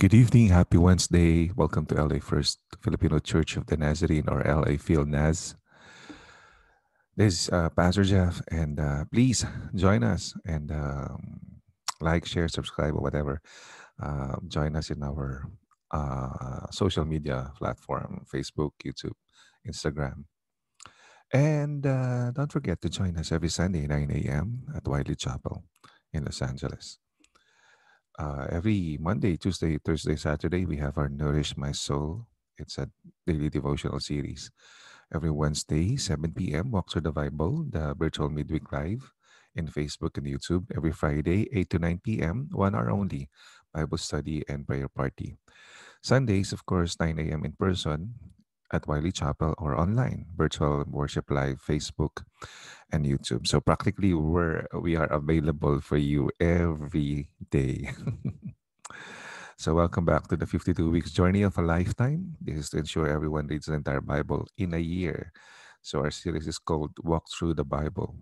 Good evening. Happy Wednesday. Welcome to LA First Filipino Church of the Nazarene or LA Phil Naz. This is uh, Pastor Jeff, and uh, please join us and um, like, share, subscribe, or whatever. Uh, join us in our uh, social media platform Facebook, YouTube, Instagram. And uh, don't forget to join us every Sunday, 9 a.m. at Wiley Chapel in Los Angeles. Uh, every Monday, Tuesday, Thursday, Saturday, we have our Nourish My Soul. It's a daily devotional series. Every Wednesday, 7 p.m., Walk Through the Bible, the virtual midweek live in Facebook and YouTube. Every Friday, 8 to 9 p.m., one hour only, Bible study and prayer party. Sundays, of course, 9 a.m. in person at Wiley Chapel or online, virtual worship live, Facebook and YouTube. So practically we're we are available for you every day. so welcome back to the 52 weeks journey of a lifetime. This is to ensure everyone reads the entire Bible in a year. So our series is called Walk Through the Bible.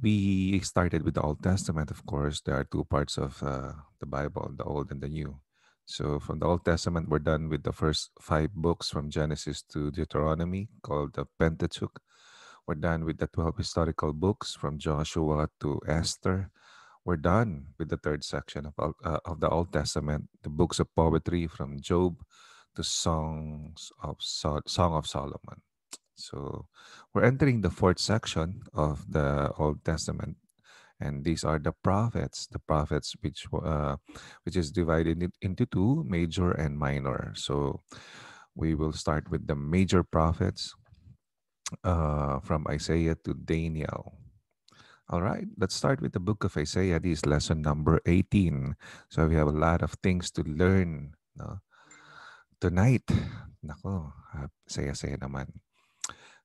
We started with the Old Testament, of course. There are two parts of uh, the Bible, the Old and the New. So from the Old Testament, we're done with the first five books from Genesis to Deuteronomy called the Pentateuch. We're done with the 12 historical books from Joshua to Esther. We're done with the third section of, uh, of the Old Testament, the books of poetry from Job to Songs of Sol- Song of Solomon. So we're entering the fourth section of the Old Testament, and these are the prophets the prophets which uh, which is divided into two major and minor. So we will start with the major prophets uh, from isaiah to daniel. All right let's start with the book of isaiah this is lesson number 18 so we have a lot of things to learn no? tonight nako saya-saya naman.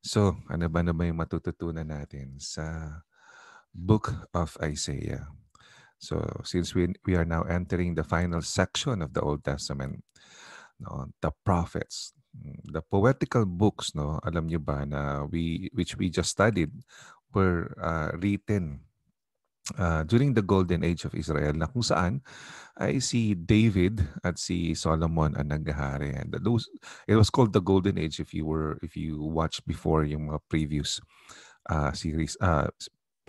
So ano ba na ba yung matututunan natin sa book of Isaiah. So since we, we are now entering the final section of the Old Testament, no, the prophets, the poetical books, no, alam niyo ba na we which we just studied were uh, written uh, during the golden age of Israel na kung saan ay si David at si Solomon ang naghahari. And those it was called the golden age if you were if you watched before yung mga previous uh, series uh,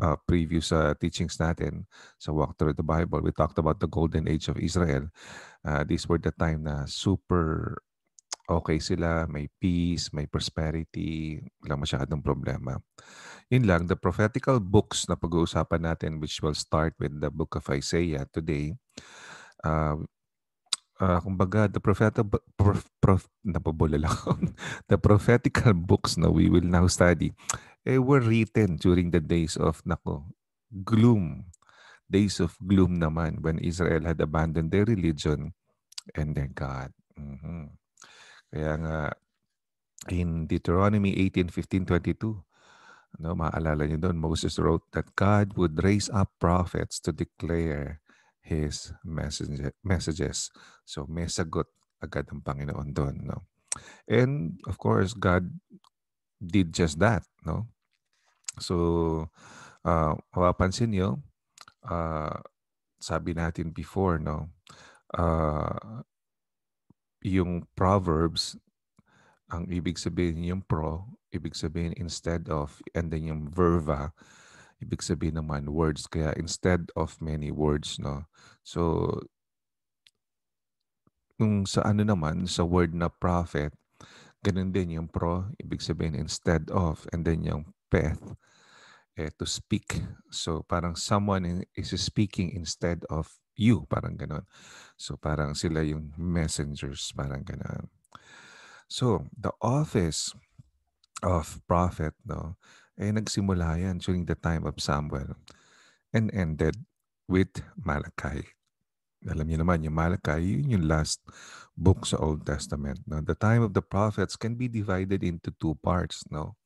uh, previous uh, teachings natin sa Walk Through the Bible, we talked about the golden age of Israel. Uh, these were the time na super okay sila, may peace, may prosperity, walang masyadong problema. Yun lang, the prophetical books na pag-uusapan natin which will start with the book of Isaiah today, uh, uh, kumbaga, the prophetical, prof, prof, napabulala the prophetical books na we will now study eh, were written during the days of, nako, gloom. Days of gloom naman when Israel had abandoned their religion and their God. Mm-hmm. Kaya nga, in Deuteronomy 18, 15, 22, no, maalala niyo doon, Moses wrote that God would raise up prophets to declare His message, messages. So may sagot agad ang Panginoon doon. No? And of course, God did just that. No? So, uh, mapapansin nyo, uh, sabi natin before, no, uh, yung Proverbs, ang ibig sabihin yung pro, ibig sabihin instead of, and then yung verba, ibig sabihin naman words. Kaya instead of many words, no. So, nung sa ano naman, sa word na prophet, ganun din yung pro, ibig sabihin instead of, and then yung peth, eh, to speak. So parang someone is speaking instead of you, parang ganun. So parang sila yung messengers, parang ganun. So the office of prophet, no, eh nagsimula yan during the time of Samuel and ended with Malachi. Alam niyo naman, yung Malachi, yun yung last book sa Old Testament. No? The time of the prophets can be divided into two parts. No?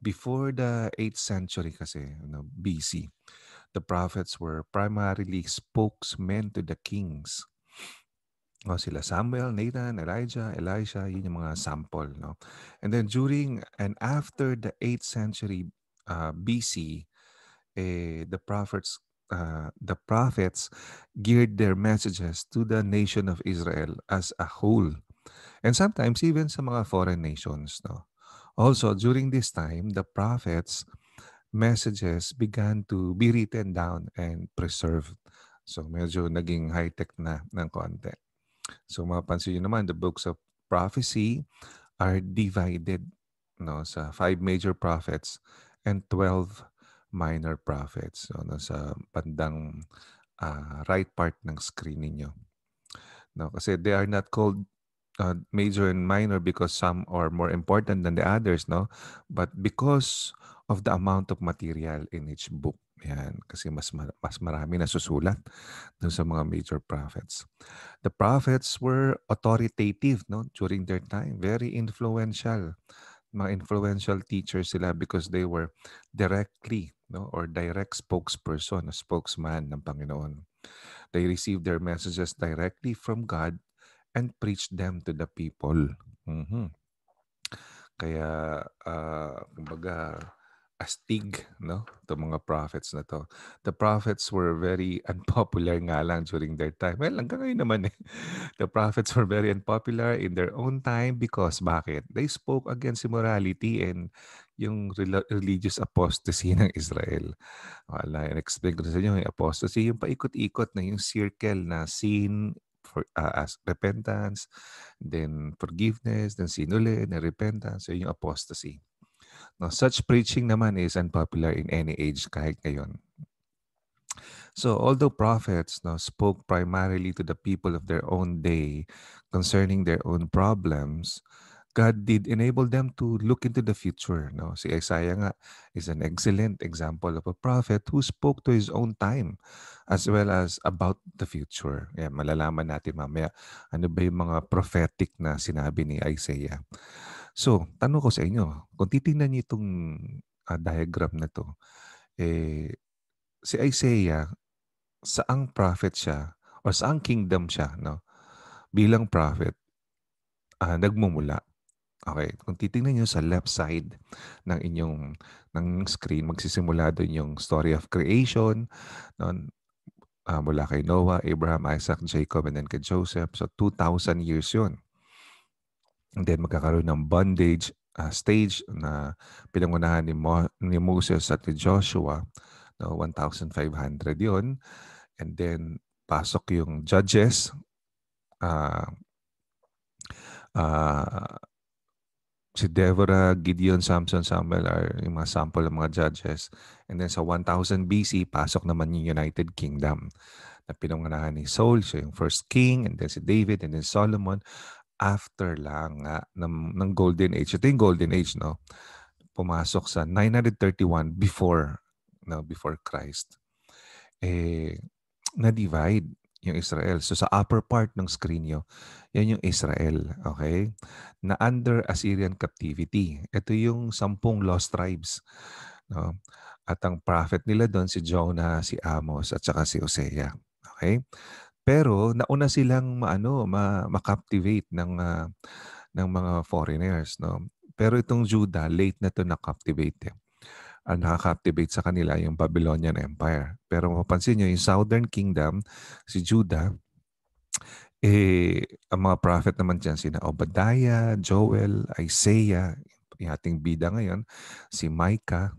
Before the 8th century kasi, you BC, the prophets were primarily spokesmen to the kings. O sila Samuel, Nathan, Elijah, Elisha, yun yung mga sample. No? And then during and after the 8th century uh, BC, eh, the prophets uh, the prophets geared their messages to the nation of Israel as a whole. And sometimes even sa mga foreign nations. No? Also, during this time, the prophets' messages began to be written down and preserved. So medyo naging high-tech na ng konti. So mapansin nyo naman, the books of prophecy are divided no, sa five major prophets and 12 minor prophets. No, sa bandang uh, right part ng screen ninyo. No, kasi they are not called uh, major and minor because some are more important than the others, no? But because of the amount of material in each book. Yan, kasi mas mas marami na susulat dun sa mga major prophets. The prophets were authoritative no during their time, very influential. Mga influential teachers sila because they were directly no or direct spokesperson, a spokesman ng Panginoon. They received their messages directly from God and preached them to the people. Mm-hmm. Kaya uh, kumbaga astig, no? Itong mga prophets na to. The prophets were very unpopular nga lang during their time. Well, hanggang ngayon naman eh. The prophets were very unpopular in their own time because bakit? They spoke against immorality and yung religious apostasy ng Israel. Wala, in-explain ko sa inyo, yung apostasy, yung paikot-ikot na yung circle na sin, for, uh, as repentance, then forgiveness, then sin ulit, then repentance, so yung apostasy. No, such preaching naman is unpopular in any age kahit ngayon. So although prophets no, spoke primarily to the people of their own day concerning their own problems, God did enable them to look into the future. No? Si Isaiah nga is an excellent example of a prophet who spoke to his own time as well as about the future. Yeah, malalaman natin mamaya ano ba yung mga prophetic na sinabi ni Isaiah. So, tanong ko sa inyo, kung titingnan niyo itong uh, diagram na to, eh, si Isaiah, saang prophet siya o saang kingdom siya no? bilang prophet uh, nagmumula. Okay, kung titingnan niyo sa left side ng inyong ng screen, magsisimula doon yung story of creation, no? Uh, mula kay Noah, Abraham, Isaac, Jacob, and then kay Joseph. So, 2,000 years yun. And then magkakaroon ng bondage uh, stage na pinangunahan ni, Mo- ni Moses at ni Joshua. No, 1,500 yon And then pasok yung judges. Uh, uh, si Deborah, Gideon, Samson, Samuel are yung mga sample ng mga judges. And then sa 1000 BC, pasok naman yung United Kingdom na pinangunahan ni Saul, siya yung first king, and then si David, and then Solomon after lang nga ng, ng golden age. Ito yung golden age, no? Pumasok sa 931 before, no, before Christ. Eh, na-divide yung Israel. So sa upper part ng screen nyo, yan yung Israel, okay? Na under Assyrian captivity. Ito yung sampung lost tribes. No? At ang prophet nila doon si Jonah, si Amos, at saka si Hosea. Okay? Pero nauna silang maano, ma, ma-captivate ng uh, ng mga foreigners, no. Pero itong Judah, late na to na-captivate. Eh. Ang nakaka-captivate sa kanila yung Babylonian Empire. Pero mapansin niyo yung Southern Kingdom, si Judah, eh, ang mga prophet naman dyan, sina Obadiah, Joel, Isaiah, yung ating bida ngayon, si Micah,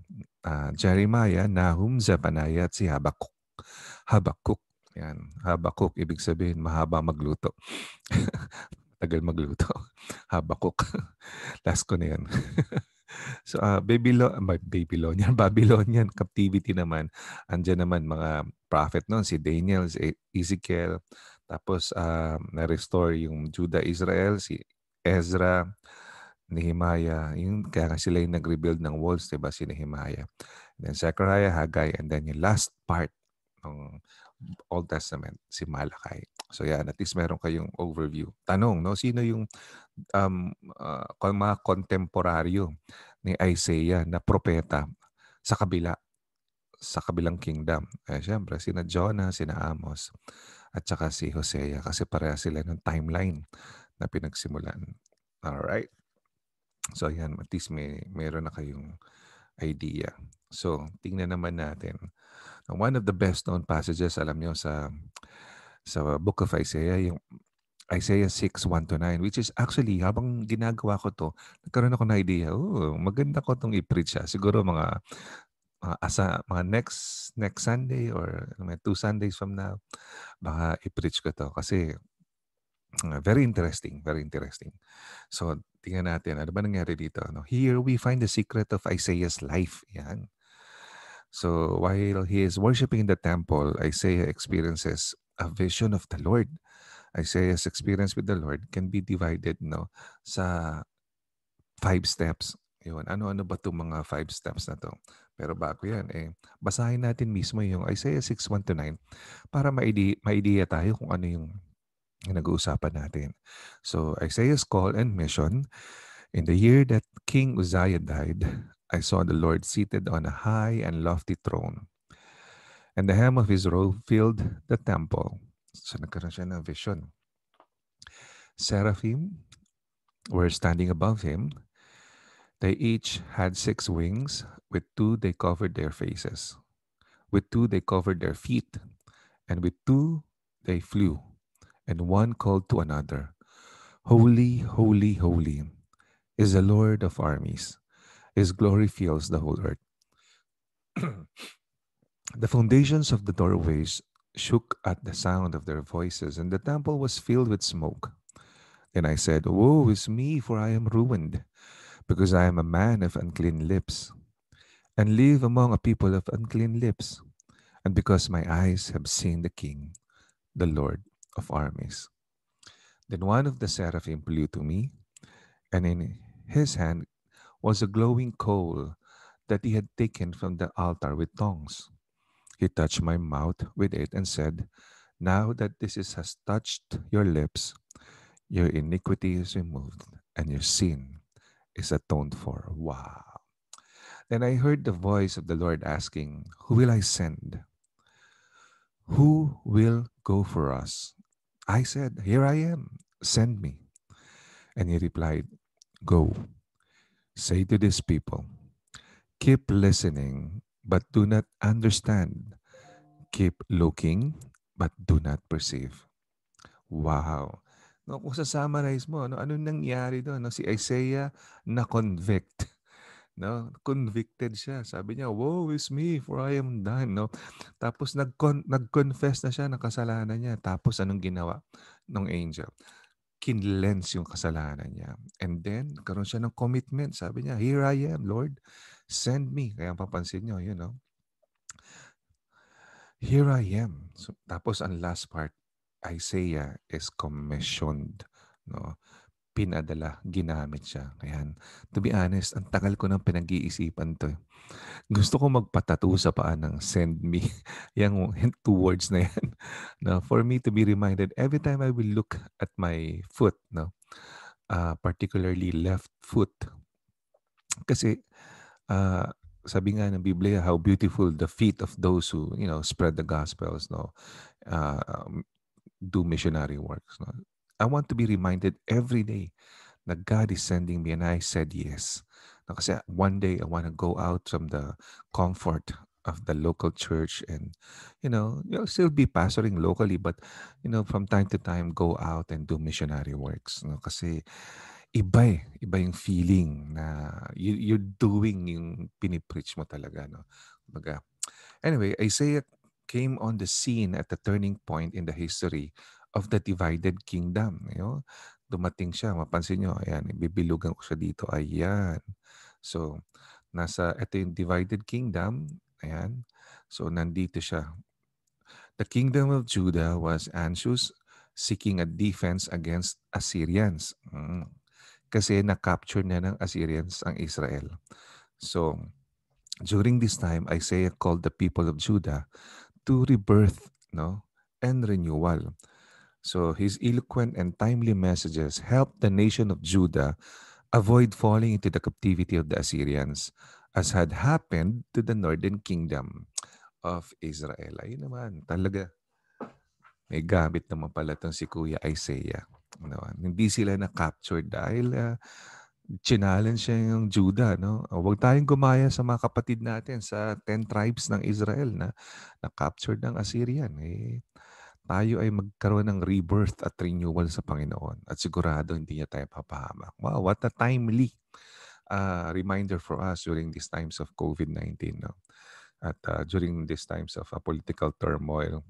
uh, Jeremiah, Nahum, Zephaniah, at si Habakkuk. Habakkuk. Yan. Habakuk, ibig sabihin mahaba magluto. Tagal magluto. Habakuk. Last ko na yan. So, uh, Babylon, Babylonian, Babylonian captivity naman. Andiyan naman mga prophet noon, si Daniel, si Ezekiel. Tapos, uh, na-restore yung Judah, Israel, si Ezra, Nehemiah. Yung, kaya nga sila yung nag-rebuild ng walls, diba? Si Nehemiah. And then Zechariah, Haggai, and then yung last part ng Old Testament, si Malachi. So yan, at least meron kayong overview. Tanong, no? Sino yung um, uh, mga kontemporaryo ni Isaiah na propeta sa kabila, sa kabilang kingdom? Eh, Siyempre, sina Jonah, sina Amos, at saka si Hosea kasi pareha sila ng timeline na pinagsimulan. Alright? So yan, at least may, meron na kayong idea. So, tingnan naman natin. One of the best known passages, alam nyo, sa, sa book of Isaiah, yung Isaiah 6, 1 to 9, which is actually, habang ginagawa ko to, nagkaroon ako na idea, oh, maganda ko itong i-preach siya. Siguro mga uh, asa, mga next next Sunday or may two Sundays from now, baka i-preach ko to. Kasi uh, very interesting, very interesting. So, tingnan natin, ano ba nangyari dito? No? Here we find the secret of Isaiah's life. Yan. So, while he is worshiping in the temple, Isaiah experiences a vision of the Lord. Isaiah's experience with the Lord can be divided no sa five steps. Yun. Ano-ano ba itong mga five steps na to? Pero bago yan, eh, basahin natin mismo yung Isaiah 6, 1 to 9 para maidi maidiya tayo kung ano yung nag-uusapan natin. So, Isaiah's call and mission, in the year that King Uzziah died, I saw the Lord seated on a high and lofty throne, and the hem of his robe filled the temple. So nagkaroon siya ng vision. Seraphim were standing above him. They each had six wings. With two they covered their faces. With two they covered their feet. And with two they flew. And one called to another, Holy, holy, holy is the Lord of armies. His glory fills the whole earth. the foundations of the doorways shook at the sound of their voices, and the temple was filled with smoke. Then I said, Woe is me, for I am ruined, because I am a man of unclean lips, and live among a people of unclean lips, and because my eyes have seen the King, the Lord of armies. Then one of the seraphim flew to me, and in his hand was a glowing coal that he had taken from the altar with tongs. He touched my mouth with it and said, Now that this is, has touched your lips, your iniquity is removed and your sin is atoned for. Wow. Then I heard the voice of the Lord asking, Who will I send? Who will go for us? I said, Here I am, send me. And he replied, Go, say to this people, Keep listening but do not understand. Keep looking, but do not perceive. Wow. No, kung sa summarize mo, no, ano nangyari doon? No, si Isaiah na convict. No, convicted siya. Sabi niya, "Woe is me, for I am done." No. Tapos nag nag-confess na siya ng kasalanan niya. Tapos anong ginawa ng angel? Kinlens yung kasalanan niya. And then, karon siya ng commitment. Sabi niya, "Here I am, Lord. Send me. Kaya papansin nyo, you know. Here I am. So, tapos ang last part, Isaiah is commissioned. No? Pinadala, ginamit siya. Kaya, to be honest, ang tagal ko nang pinag-iisipan to. Gusto ko magpatato sa paa ng send me. yung two words na yan. No? For me to be reminded every time I will look at my foot, no? Uh, particularly left foot. Kasi uh, sabi nga ng Biblia, how beautiful the feet of those who, you know, spread the gospels, no? Uh, do missionary works, no? I want to be reminded every day that God is sending me and I said yes. No, kasi one day I want to go out from the comfort of the local church and you know you'll still be pastoring locally but you know from time to time go out and do missionary works no kasi Iba, eh, iba yung feeling na you you're doing yung pini-preach mo talaga 'no. Kumbaga anyway, Isaiah came on the scene at the turning point in the history of the divided kingdom, you. Dumating siya, mapansin niyo, ayan, bibilugan ko siya dito, ayan. So, nasa ito yung divided kingdom, ayan. So, nandito siya. The kingdom of Judah was anxious, seeking a defense against Assyrians. Mm kasi na-capture na ng Assyrians ang Israel. So, during this time, Isaiah called the people of Judah to rebirth no, and renewal. So, his eloquent and timely messages helped the nation of Judah avoid falling into the captivity of the Assyrians, as had happened to the northern kingdom of Israel. Ayun naman, talaga. May gamit naman pala itong si Kuya Isaiah. No, hindi sila na-capture dahil uh, challenge siya yung Judah, no? Huwag tayong gumaya sa mga kapatid natin sa 10 tribes ng Israel na na-captured ng Assyrian. Eh, tayo ay magkaroon ng rebirth at renewal sa Panginoon. At sigurado hindi niya tayo papahamak. Wow, what a timely uh, reminder for us during these times of COVID-19. No? At uh, during these times of uh, political turmoil,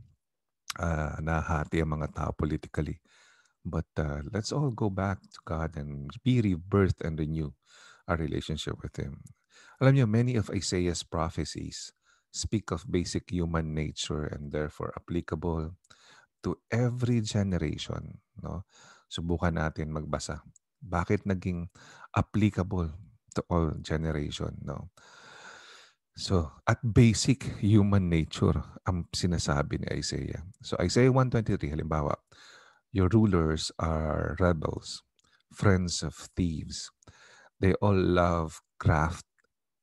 uh, nahati ang mga tao politically. But uh, let's all go back to God and be rebirthed and renew our relationship with Him. Alam niyo, many of Isaiah's prophecies speak of basic human nature and therefore applicable to every generation. No? Subukan natin magbasa. Bakit naging applicable to all generation? No? So, at basic human nature ang sinasabi ni Isaiah. So, Isaiah 123, halimbawa, Your rulers are rebels, friends of thieves. They all love craft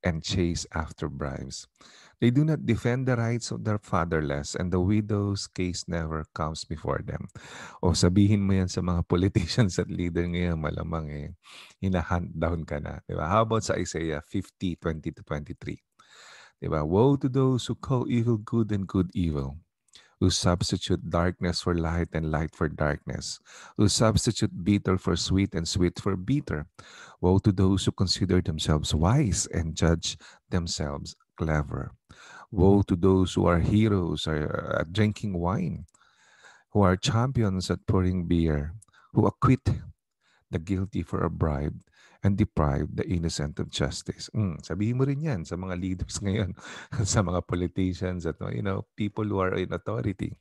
and chase after bribes. They do not defend the rights of their fatherless and the widow's case never comes before them. O sabihin mo yan sa mga politicians at leader ngayon, malamang eh, hinahunt down ka na. Diba? How about sa Isaiah 50, 20 to 23? Diba? Woe to those who call evil good and good evil who substitute darkness for light and light for darkness, who substitute bitter for sweet and sweet for bitter. Woe to those who consider themselves wise and judge themselves clever. Woe to those who are heroes at uh, drinking wine, who are champions at pouring beer, who acquit the guilty for a bribe and deprive the innocent of justice. Mm, sabihin mo rin yan sa mga leaders ngayon, sa mga politicians at you know, people who are in authority.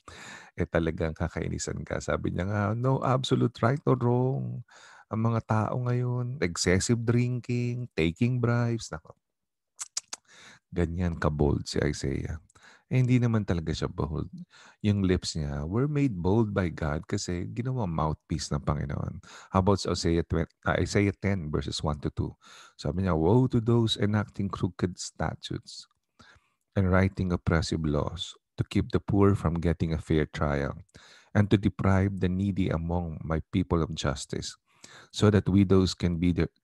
Eh talagang kakainisan ka. Sabi niya nga, no absolute right or wrong. Ang mga tao ngayon, excessive drinking, taking bribes. Nako. Ganyan ka-bold si Isaiah. Eh, hindi naman talaga siya bold. Yung lips niya were made bold by God kasi ginawa mouthpiece ng Panginoon. How about Isaiah, 20, uh, Isaiah 10 verses 1 to 2? Sabi niya, Woe to those enacting crooked statutes and writing oppressive laws to keep the poor from getting a fair trial and to deprive the needy among my people of justice so that widows can be their,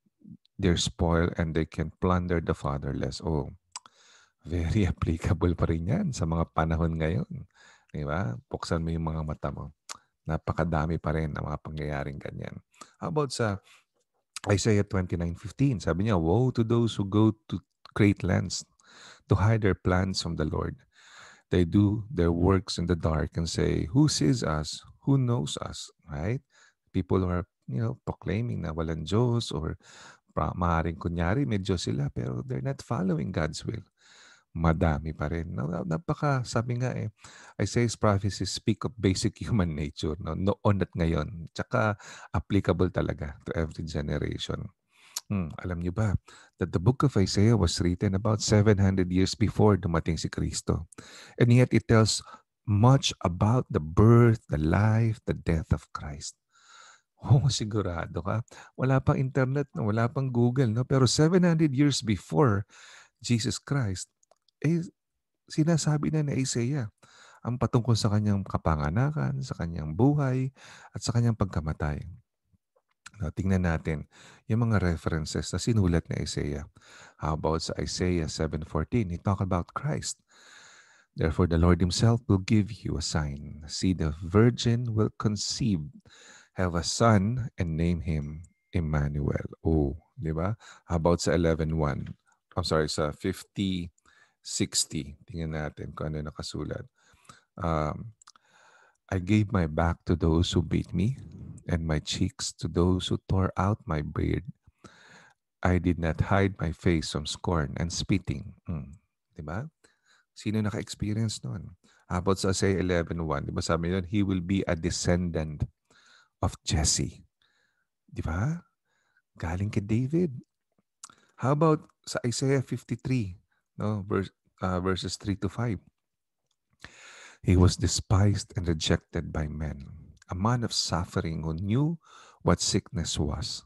their spoil and they can plunder the fatherless. Oh, very applicable pa rin yan sa mga panahon ngayon. Di ba? Buksan mo yung mga mata mo. Napakadami pa rin ng mga pangyayaring ganyan. How about sa Isaiah 29.15? Sabi niya, Woe to those who go to great lands to hide their plans from the Lord. They do their works in the dark and say, Who sees us? Who knows us? Right? People are you know, proclaiming na walang Diyos or maaaring kunyari may Diyos sila pero they're not following God's will madami pa rin. Napaka, sabi nga eh, Isaiah's prophecies speak of basic human nature, no? noon at ngayon. Tsaka applicable talaga to every generation. Hmm, alam niyo ba that the book of Isaiah was written about 700 years before dumating si Kristo. And yet it tells much about the birth, the life, the death of Christ. Oh, sigurado ka. Wala pang internet, wala pang Google, no? Pero 700 years before Jesus Christ, eh, sinasabi na ni Isaiah ang patungkol sa kanyang kapanganakan, sa kanyang buhay, at sa kanyang pagkamatay. Now, tingnan natin yung mga references na sinulat ni Isaiah. How about sa Isaiah 7.14? He talk about Christ. Therefore, the Lord himself will give you a sign. See, the virgin will conceive, have a son, and name him Emmanuel. Oh, di ba? How about sa 11.1? I'm sorry, sa 50, 60. Tingnan natin kung ano nakasulat. Um, I gave my back to those who beat me and my cheeks to those who tore out my beard. I did not hide my face from scorn and spitting. Hmm. Diba? Sino naka-experience nun? About sa Isaiah 11.1, di ba sabi yun, He will be a descendant of Jesse. Di ba? Galing kay David. How about sa Isaiah 53? No, verse, uh, verses 3 to 5. He was despised and rejected by men, a man of suffering who knew what sickness was.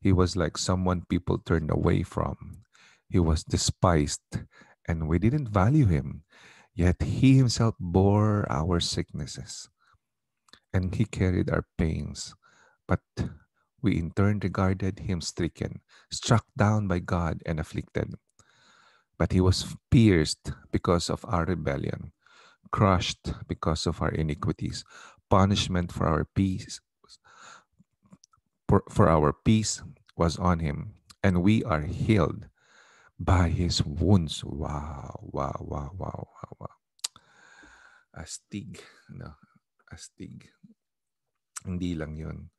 He was like someone people turned away from. He was despised, and we didn't value him. Yet he himself bore our sicknesses, and he carried our pains. But We in turn regarded him stricken, struck down by God, and afflicted. But he was pierced because of our rebellion, crushed because of our iniquities. Punishment for our peace for, for our peace was on him, and we are healed by his wounds. Wow, wow, wow, wow, wow, wow. Astig, no? Astig. Hindi lang yun.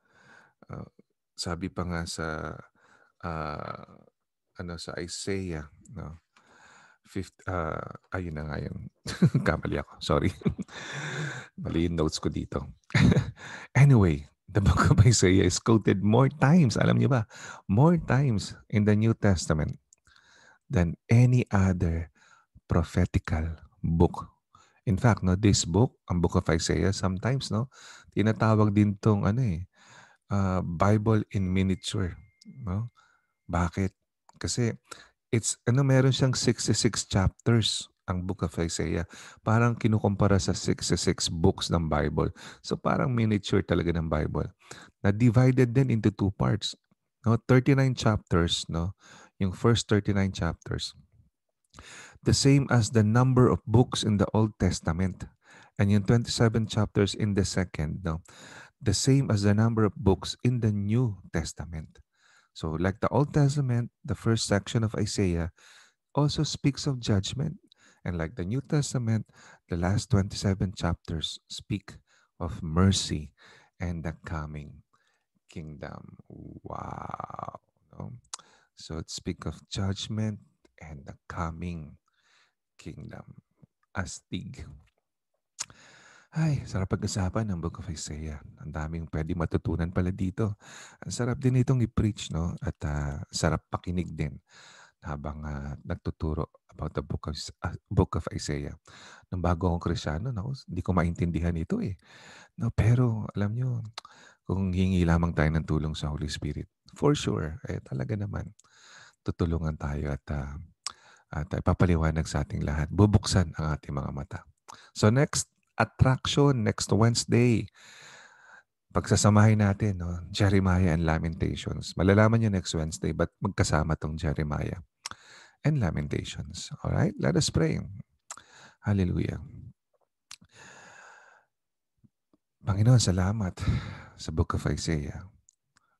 Uh, sabi pa nga sa uh, ano sa Isaiah, no? Fifth, uh, ayun na nga yun. Kamali ako. Sorry. Mali yung notes ko dito. anyway, the book of Isaiah is quoted more times, alam niyo ba? More times in the New Testament than any other prophetical book. In fact, no, this book, ang book of Isaiah, sometimes, no, tinatawag din tong ano eh, uh, Bible in miniature. No? Bakit? Kasi it's ano meron siyang 66 chapters ang book of Isaiah. Parang kinukumpara sa 66 books ng Bible. So parang miniature talaga ng Bible. Na divided din into two parts. No, 39 chapters, no. Yung first 39 chapters. The same as the number of books in the Old Testament. And yung 27 chapters in the second, no the same as the number of books in the New Testament. So, like the Old Testament, the first section of Isaiah also speaks of judgment. And like the New Testament, the last 27 chapters speak of mercy and the coming kingdom. Wow. So it speaks of judgment and the coming kingdom. Astig. Ay, sarap pag-usapan ng Book of Isaiah. Ang daming pwede matutunan pala dito. Ang sarap din itong i-preach, no? At uh, sarap pakinig din habang uh, nagtuturo about the book of, uh, book of Isaiah. Nung bago akong krisyano, no, hindi ko maintindihan ito eh. No, pero alam nyo, kung hingi lamang tayo ng tulong sa Holy Spirit, for sure, eh talaga naman, tutulungan tayo at, uh, at uh, papaliwanag sa ating lahat. Bubuksan ang ating mga mata. So next, attraction next Wednesday. Pagsasamahin natin, no? Jeremiah and Lamentations. Malalaman nyo next Wednesday, but magkasama tong Jeremiah and Lamentations. All right? Let us pray. Hallelujah. Panginoon, salamat sa Book of Isaiah.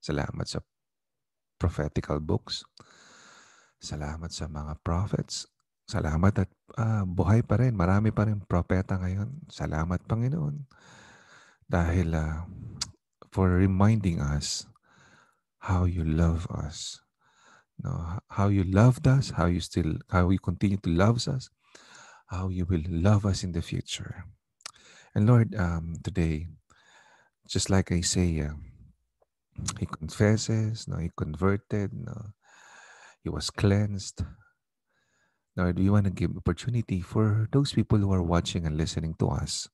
Salamat sa prophetical books. Salamat sa mga prophets. Salamat at uh, buhay pa rin. Marami pa rin propeta ngayon. Salamat, Panginoon. Dahil uh, for reminding us how you love us. No, how you loved us, how you still, how you continue to love us, how you will love us in the future. And Lord, um, today, just like Isaiah, he confesses, no, he converted, no, he was cleansed, Lord, we want to give opportunity for those people who are watching and listening to us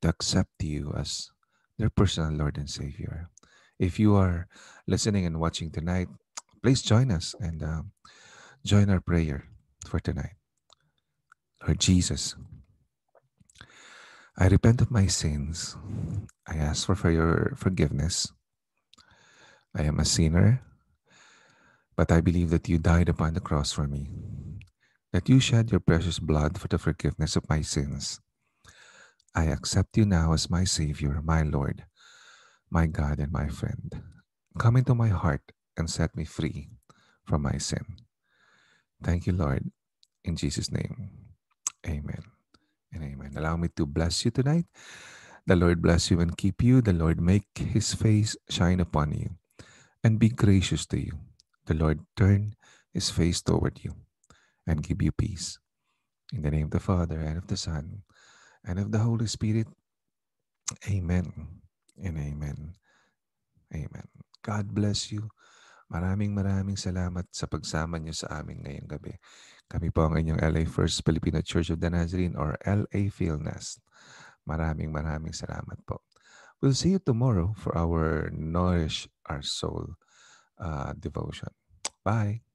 to accept you as their personal Lord and Savior. If you are listening and watching tonight, please join us and uh, join our prayer for tonight. Lord Jesus, I repent of my sins. I ask for, for your forgiveness. I am a sinner, but I believe that you died upon the cross for me that you shed your precious blood for the forgiveness of my sins. I accept you now as my Savior, my Lord, my God, and my friend. Come into my heart and set me free from my sin. Thank you, Lord. In Jesus' name, amen and amen. Allow me to bless you tonight. The Lord bless you and keep you. The Lord make his face shine upon you and be gracious to you. The Lord turn his face toward you and give you peace. In the name of the Father, and of the Son, and of the Holy Spirit. Amen and amen. Amen. God bless you. Maraming maraming salamat sa pagsama niyo sa amin ngayong gabi. Kami po ang inyong LA First Filipino Church of the Nazarene or LA Philnest. Maraming maraming salamat po. We'll see you tomorrow for our Nourish Our Soul uh, devotion. Bye.